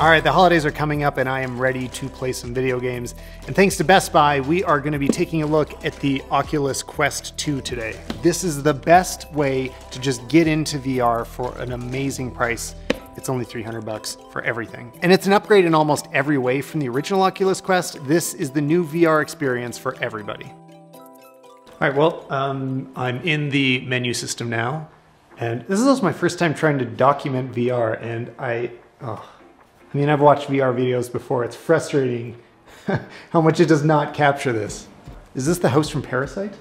All right, the holidays are coming up and I am ready to play some video games. And thanks to Best Buy, we are going to be taking a look at the Oculus Quest 2 today. This is the best way to just get into VR for an amazing price. It's only 300 bucks for everything. And it's an upgrade in almost every way from the original Oculus Quest. This is the new VR experience for everybody. All right, well, um, I'm in the menu system now. And this is also my first time trying to document VR and I, oh, I mean, I've watched VR videos before. It's frustrating how much it does not capture this. Is this the house from Parasite?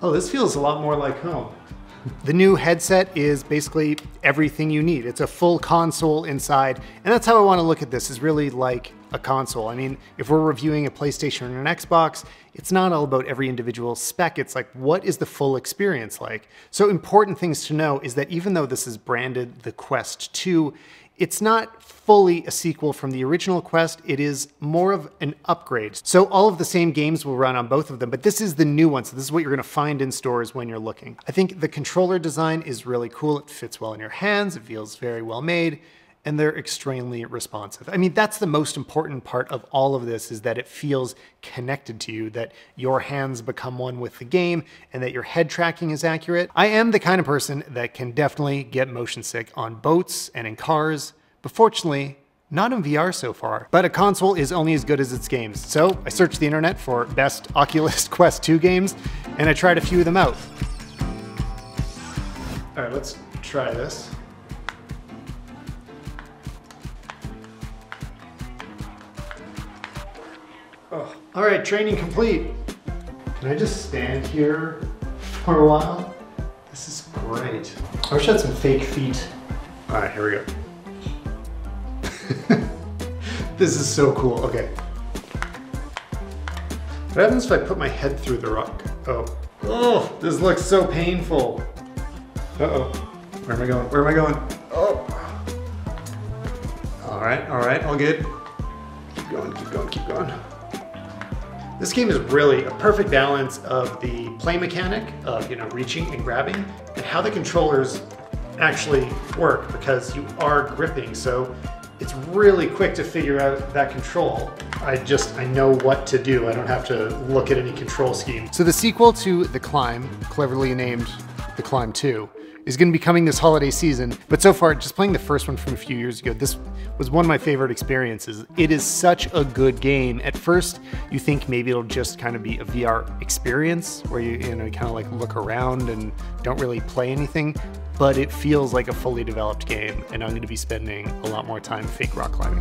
Oh, this feels a lot more like home. The new headset is basically everything you need. It's a full console inside, and that's how I want to look at this, is really like a console. I mean, if we're reviewing a PlayStation or an Xbox, it's not all about every individual spec. It's like, what is the full experience like? So important things to know is that even though this is branded the Quest 2, it's not fully a sequel from the original Quest, it is more of an upgrade. So all of the same games will run on both of them, but this is the new one, so this is what you're gonna find in stores when you're looking. I think the controller design is really cool, it fits well in your hands, it feels very well made, and they're extremely responsive. I mean, that's the most important part of all of this is that it feels connected to you, that your hands become one with the game, and that your head tracking is accurate. I am the kind of person that can definitely get motion sick on boats and in cars, but fortunately, not in VR so far. But a console is only as good as its games. So I searched the internet for best Oculus Quest 2 games, and I tried a few of them out. All right, let's try this. Oh. All right, training complete. Can I just stand here for a while? This is great. I wish I had some fake feet. All right, here we go. this is so cool. Okay. What happens if I put my head through the rock? Oh. Oh, this looks so painful. Uh-oh. Where am I going? Where am I going? Oh. All right, all right, all good. Keep going, keep going, keep going. This game is really a perfect balance of the play mechanic of you know reaching and grabbing and how the controllers actually work because you are gripping. So it's really quick to figure out that control. I just, I know what to do. I don't have to look at any control scheme. So the sequel to The Climb, cleverly named The Climb 2, is going to be coming this holiday season. But so far, just playing the first one from a few years ago, this was one of my favorite experiences. It is such a good game. At first, you think maybe it'll just kind of be a VR experience where you, you know, kind of like look around and don't really play anything but it feels like a fully developed game, and I'm going to be spending a lot more time fake rock climbing.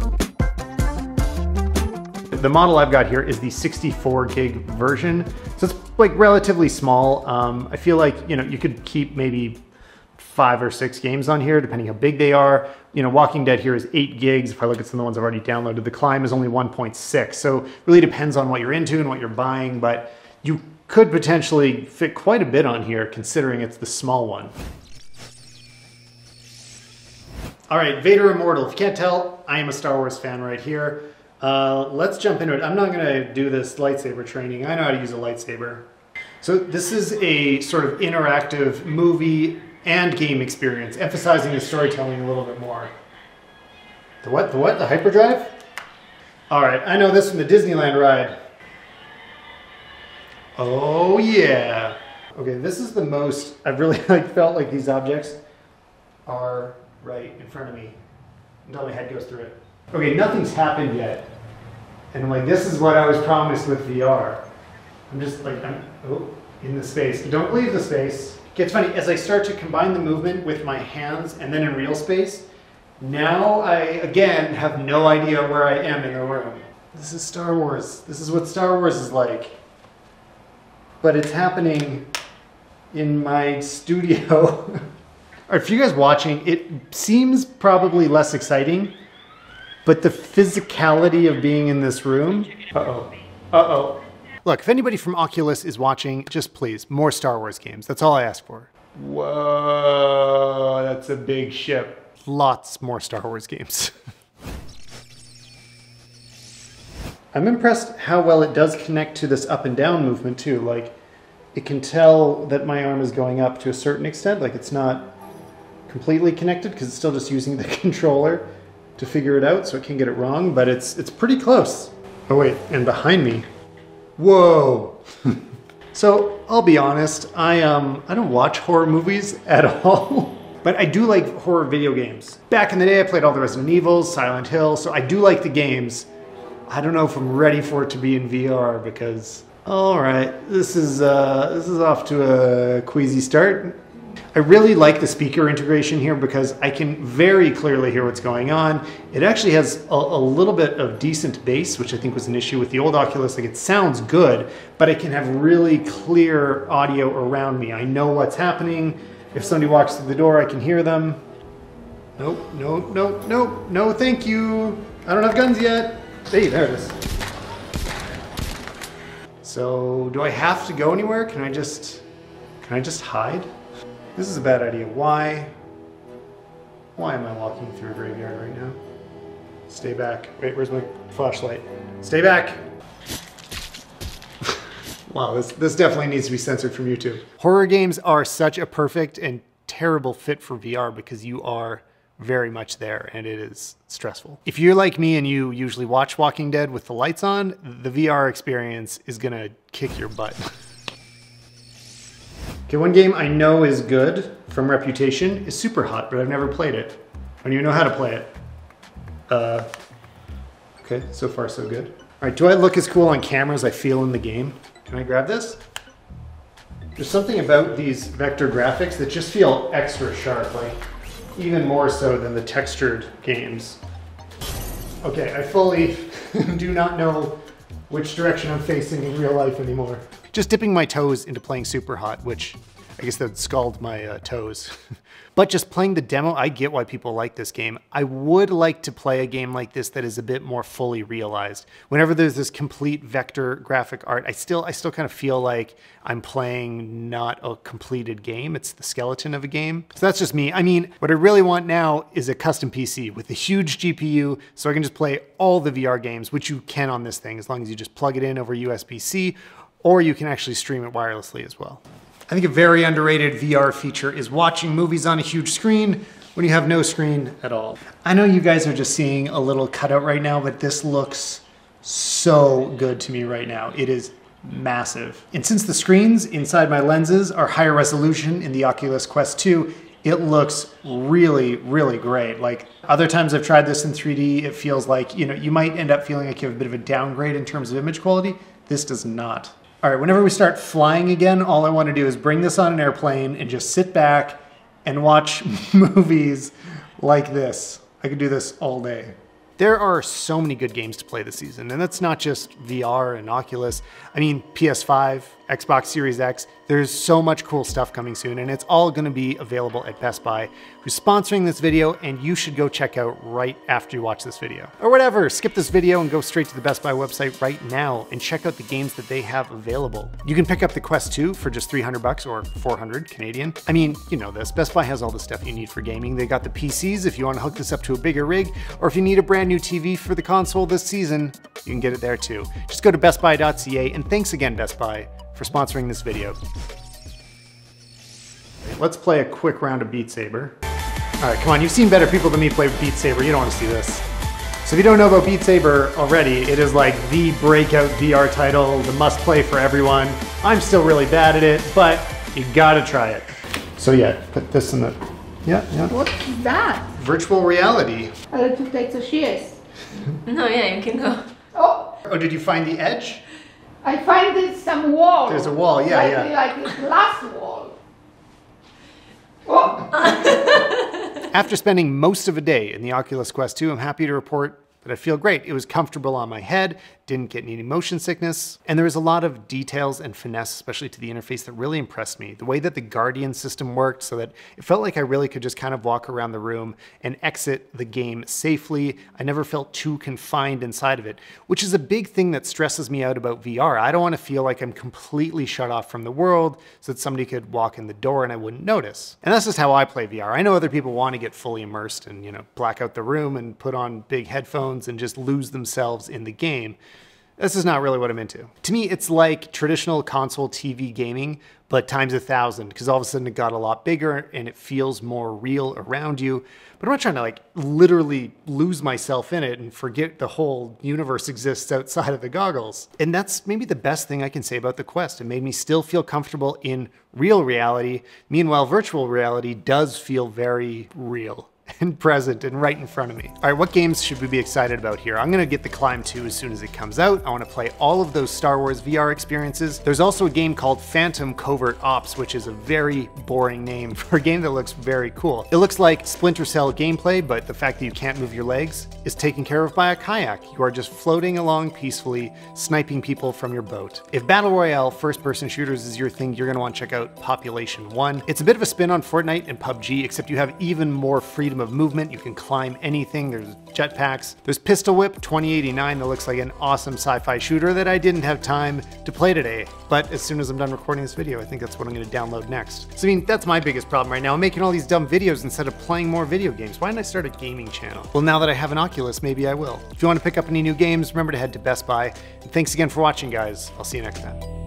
The model I've got here is the 64 gig version, so it's like relatively small. Um, I feel like you know you could keep maybe five or six games on here, depending how big they are. You know, Walking Dead here is eight gigs. If I look at some of the ones I've already downloaded, The Climb is only 1.6. So really depends on what you're into and what you're buying, but you could potentially fit quite a bit on here considering it's the small one. All right, Vader Immortal. If you can't tell, I am a Star Wars fan right here. Uh, let's jump into it. I'm not to do this lightsaber training. I know how to use a lightsaber. So this is a sort of interactive movie and game experience, emphasizing the storytelling a little bit more. The what? The what? The hyperdrive? All right, I know this from the Disneyland ride. Oh yeah. Okay, this is the most I've really like felt like these objects are right in front of me until my head goes through it. Okay, nothing's happened yet. And I'm like, this is what I was promised with VR. I'm just like, I'm oh, in the space. Don't leave the space. It gets funny, as I start to combine the movement with my hands and then in real space, now I, again, have no idea where I am in the room. This is Star Wars. This is what Star Wars is like. But it's happening in my studio. for you guys watching, it seems probably less exciting, but the physicality of being in this room. Uh oh. Uh oh. Look, if anybody from Oculus is watching, just please, more Star Wars games. That's all I ask for. Whoa, that's a big ship. Lots more Star Wars games. I'm impressed how well it does connect to this up and down movement too. Like, it can tell that my arm is going up to a certain extent. Like, it's not completely connected because it's still just using the controller to figure it out so it can get it wrong, but it's it's pretty close. Oh wait, and behind me. Whoa. so I'll be honest, I um I don't watch horror movies at all. But I do like horror video games. Back in the day, I played all the Resident Evils, Silent Hill, so I do like the games. I don't know if I'm ready for it to be in VR because, all right, this is uh, this is off to a queasy start. I really like the speaker integration here because I can very clearly hear what's going on. It actually has a, a, little bit of decent bass, which I think was an issue with the old Oculus. Like it sounds good, but I can have really clear audio around me. I know what's happening. If somebody walks through the door, I can hear them. Nope, nope, nope, nope, no thank you. I don't have guns yet. Hey, there it is. So, do I have to go anywhere? Can I just, can I just hide? This is a bad idea. Why? Why am I walking through a graveyard right now? Stay back. Wait, where's my flashlight? Stay back. Wow, this, this definitely needs to be censored from YouTube. Horror games are such a perfect and terrible fit for VR because you are very much there and it is stressful. If you're like me and you usually watch Walking Dead with the lights on, the VR experience is gonna kick your butt. okay, one game I know is good from reputation is Super Hot, but I've never played it. I don't even know how to play it. Uh, okay, so far so good. All right, do I look as cool on camera as I feel in the game? Can I grab this? There's something about these vector graphics that just feel extra sharp, like even more so than the textured games. Okay, I fully do not know which direction I'm facing in real life anymore. Just dipping my toes into playing Super Hot, which I guess that scald my uh, toes. But just playing the demo, I get why people like this game. I would like to play a game like this that is a bit more fully realized. Whenever there's this complete vector graphic art, I still I still kind of feel like I'm playing not a completed game. It's the skeleton of a game. So that's just me. I mean, what I really want now is a custom PC with a huge GPU so I can just play all the VR games, which you can on this thing as long as you just plug it in over USB-C or you can actually stream it wirelessly as well. I think a very underrated VR feature is watching movies on a huge screen when you have no screen at all. I know you guys are just seeing a little cutout right now, but this looks so good to me right now. It is massive. And since the screens inside my lenses are higher resolution in the Oculus Quest 2, it looks really, really great. Like other times I've tried this in 3D, it feels like, you know, you might end up feeling like you have a bit of a downgrade in terms of image quality. This does not. All right, whenever we start flying again, all I want to do is bring this on an airplane and just sit back and watch movies like this. I could do this all day. There are so many good games to play this season, and that's not just VR and Oculus. I mean, PS5, Xbox Series X, there's so much cool stuff coming soon, and it's all gonna be available at Best Buy, who's sponsoring this video, and you should go check out right after you watch this video. Or whatever, skip this video and go straight to the Best Buy website right now and check out the games that they have available. You can pick up the Quest 2 for just 300 bucks or 400 Canadian. I mean, you know this, Best Buy has all the stuff you need for gaming. They got the PCs if you wanna hook this up to a bigger rig, or if you need a brand new TV for the console this season, you can get it there too. Just go to bestbuy.ca, and thanks again, Best Buy, for sponsoring this video. Let's play a quick round of Beat Saber. All right, come on, you've seen better people than me play Beat Saber. You don't want to see this. So if you don't know about Beat Saber already, it is like the breakout VR title, the must play for everyone. I'm still really bad at it, but you gotta try it. So yeah, put this in the, yeah, yeah. What is that? Virtual reality. Ale tutaj coś jest. No yeah, you can go. Oh, Oh, did you find the edge? I find it some wall. There's a wall, yeah, like, yeah. Like a glass wall. Oh, After spending most of a day in the Oculus Quest 2, I'm happy to report that I feel great. It was comfortable on my head, didn't get any motion sickness, and there was a lot of details and finesse, especially to the interface, that really impressed me. The way that the Guardian system worked so that it felt like I really could just kind of walk around the room and exit the game safely. I never felt too confined inside of it, which is a big thing that stresses me out about VR. I don't want to feel like I'm completely shut off from the world so that somebody could walk in the door and I wouldn't notice. And that's just how I play VR. I know other people want to get fully immersed and, you know, black out the room and put on big headphones and just lose themselves in the game. This is not really what I'm into. To me, it's like traditional console TV gaming, but times a thousand because all of a sudden it got a lot bigger and it feels more real around you. But I'm not trying to like literally lose myself in it and forget the whole universe exists outside of the goggles. And that's maybe the best thing I can say about the Quest. It made me still feel comfortable in real reality. Meanwhile, virtual reality does feel very real and present and right in front of me. All right, what games should we be excited about here? I'm gonna get the Climb 2 as soon as it comes out. I wanna play all of those Star Wars VR experiences. There's also a game called Phantom Covert Ops, which is a very boring name for a game that looks very cool. It looks like Splinter Cell gameplay, but the fact that you can't move your legs is taken care of by a kayak. You are just floating along peacefully, sniping people from your boat. If Battle Royale first-person shooters is your thing, you're gonna wanna check out Population 1. It's a bit of a spin on Fortnite and PUBG, except you have even more freedom of movement. You can climb anything. There's jetpacks. There's Pistol Whip 2089 that looks like an awesome sci-fi shooter that I didn't have time to play today. But as soon as I'm done recording this video, I think that's what I'm gonna download next. So I mean, that's my biggest problem right now. I'm making all these dumb videos instead of playing more video games. Why didn't I start a gaming channel? Well, now that I have an Oculus, maybe I will. If you want to pick up any new games, remember to head to Best Buy. And thanks again for watching, guys. I'll see you next time.